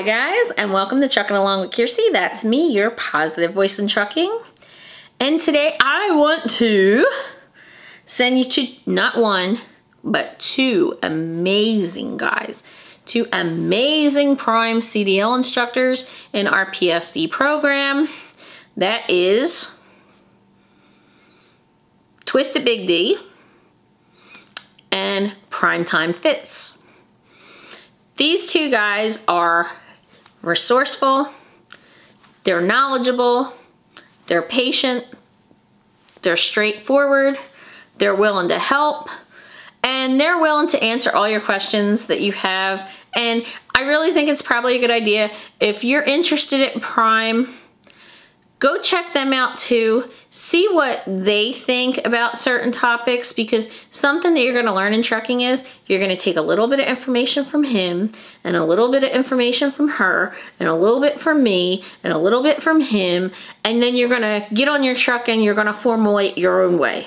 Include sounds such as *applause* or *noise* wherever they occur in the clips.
Hi guys, and welcome to Trucking Along with Kearsey. That's me, your positive voice in trucking. And today I want to send you to not one, but two amazing guys. Two amazing prime CDL instructors in our PSD program. That is Twisted Big D and Primetime Fitz. These two guys are resourceful, they're knowledgeable, they're patient, they're straightforward, they're willing to help, and they're willing to answer all your questions that you have. And I really think it's probably a good idea if you're interested in Prime go check them out too. See what they think about certain topics because something that you're going to learn in trucking is you're going to take a little bit of information from him and a little bit of information from her and a little bit from me and a little bit from him and then you're going to get on your truck and you're going to formulate your own way.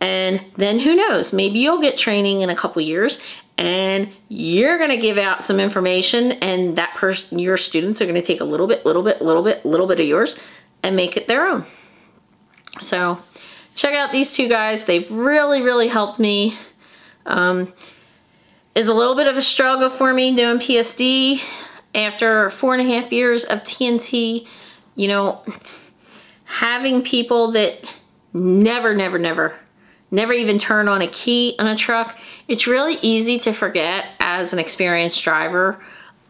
And then who knows, maybe you'll get training in a couple years and you're going to give out some information and that person your students are going to take a little bit little bit little bit little bit of yours and make it their own. So check out these two guys. They've really, really helped me. Um, is a little bit of a struggle for me doing PSD after four and a half years of TNT. You know, having people that never, never, never, never even turn on a key on a truck, it's really easy to forget as an experienced driver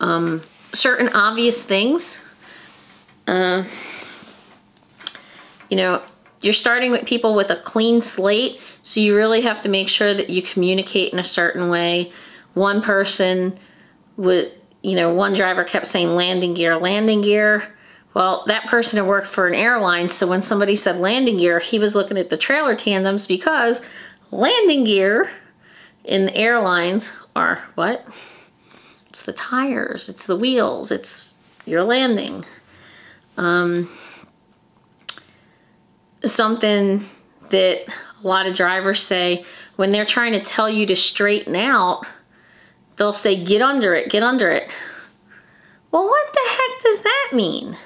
um, certain obvious things. Uh, you know, you're starting with people with a clean slate, so you really have to make sure that you communicate in a certain way. One person would, you know, one driver kept saying landing gear, landing gear. Well, that person had worked for an airline, so when somebody said landing gear, he was looking at the trailer tandems because landing gear in the airlines are what? It's the tires, it's the wheels, it's your landing. Um, something that a lot of drivers say when they're trying to tell you to straighten out, they'll say, get under it, get under it. Well, what the heck does that mean?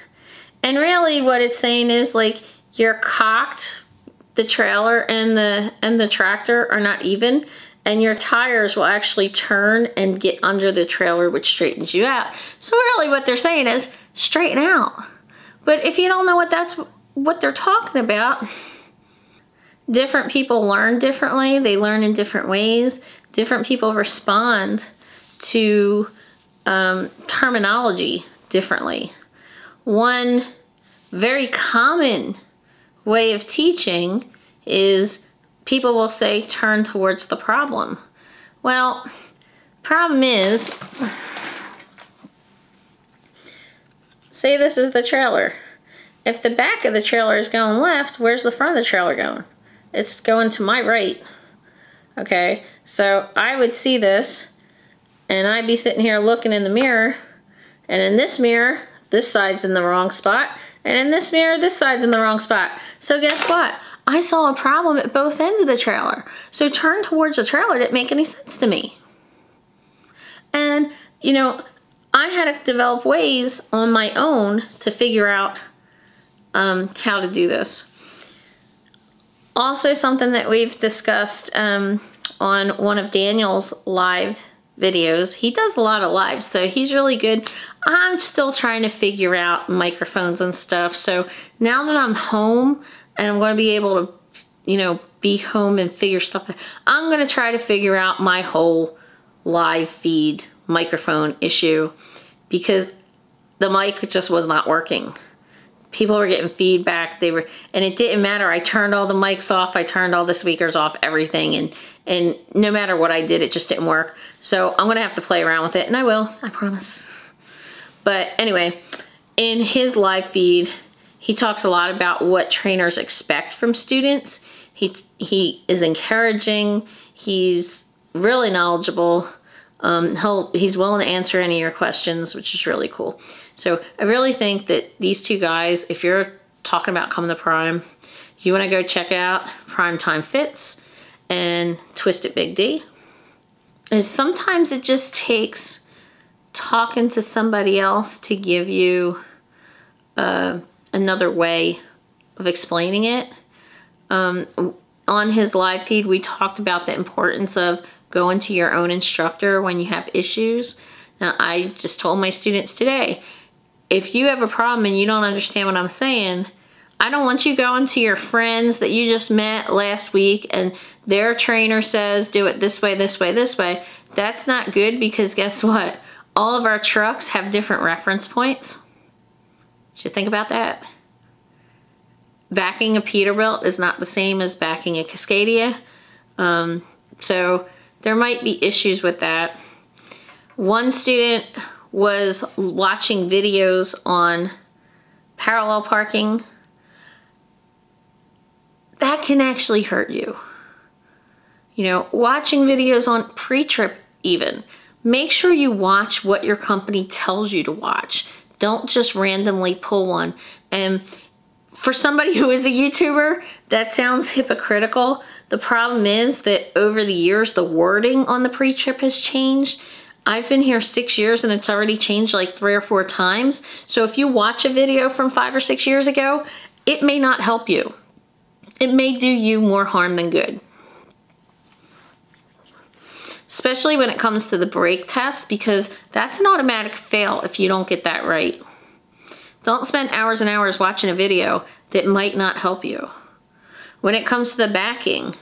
And really what it's saying is like you're cocked, the trailer and the and the tractor are not even and your tires will actually turn and get under the trailer which straightens you out. So really what they're saying is straighten out. But if you don't know what that's what they're talking about. Different people learn differently. They learn in different ways. Different people respond to um, terminology differently. One very common way of teaching is people will say turn towards the problem. Well, problem is, say this is the trailer. If the back of the trailer is going left, where's the front of the trailer going? It's going to my right. Okay, so I would see this and I'd be sitting here looking in the mirror and in this mirror, this side's in the wrong spot and in this mirror, this side's in the wrong spot. So guess what? I saw a problem at both ends of the trailer. So turn towards the trailer didn't make any sense to me. And, you know, I had to develop ways on my own to figure out um, how to do this. Also something that we've discussed um, on one of Daniel's live videos. He does a lot of lives, so he's really good. I'm still trying to figure out microphones and stuff. So now that I'm home and I'm going to be able to, you know, be home and figure stuff out, I'm going to try to figure out my whole live feed microphone issue because the mic just was not working people were getting feedback they were and it didn't matter. I turned all the mics off i turned all the speakers off everything and and no matter what i did it just didn't work. So i'm gonna have to play around with it and i will i promise. But anyway in his live feed he talks a lot about what trainers expect from students. He he is encouraging he's really knowledgeable um, he'll, he's willing to answer any of your questions, which is really cool. So I really think that these two guys, if you're talking about coming to Prime, you want to go check out Prime Time Fitz and Twisted Big D. Is sometimes it just takes talking to somebody else to give you uh, another way of explaining it. Um, on his live feed, we talked about the importance of going to your own instructor when you have issues. Now, I just told my students today, if you have a problem and you don't understand what I'm saying, I don't want you going to your friends that you just met last week and their trainer says do it this way, this way, this way. That's not good because guess what? All of our trucks have different reference points. You think about that? Backing a Peterbilt is not the same as backing a Cascadia. Um, so there might be issues with that. One student was watching videos on parallel parking. That can actually hurt you. You know, watching videos on pre-trip even. Make sure you watch what your company tells you to watch. Don't just randomly pull one. And for somebody *laughs* who is a YouTuber, that sounds hypocritical. The problem is that over the years, the wording on the pre-trip has changed. I've been here six years and it's already changed like three or four times. So if you watch a video from five or six years ago, it may not help you. It may do you more harm than good especially when it comes to the brake test because that's an automatic fail if you don't get that right. Don't spend hours and hours watching a video that might not help you. When it comes to the backing,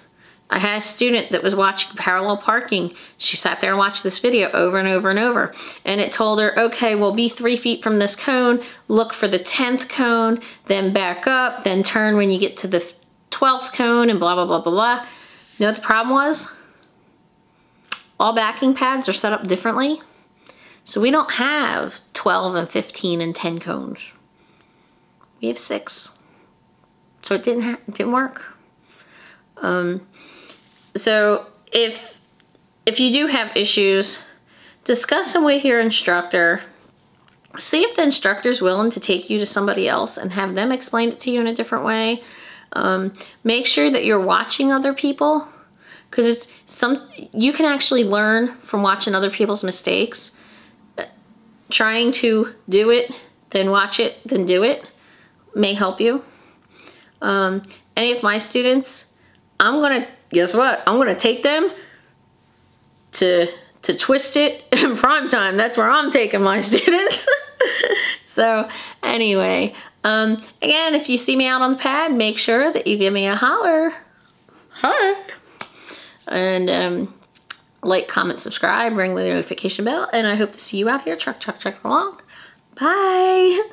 I had a student that was watching parallel parking. She sat there and watched this video over and over and over. And it told her, okay, well be three feet from this cone, look for the 10th cone, then back up, then turn when you get to the 12th cone and blah, blah, blah, blah, blah. You know what the problem was? All backing pads are set up differently. So we don't have 12 and 15 and 10 cones. We have six. So it didn't, it didn't work. Um, so if, if you do have issues, discuss them with your instructor. See if the instructor is willing to take you to somebody else and have them explain it to you in a different way. Um, make sure that you're watching other people because it's some you can actually learn from watching other people's mistakes trying to do it then watch it then do it may help you um, any of my students I'm gonna guess what I'm gonna take them to to Twisted *laughs* in prime time that's where I'm taking my *laughs* students *laughs* so anyway um, again if you see me out on the pad make sure that you give me a holler hi and um, like, comment, subscribe, ring the notification bell, and I hope to see you out here. Truck, truck, truck along. Bye.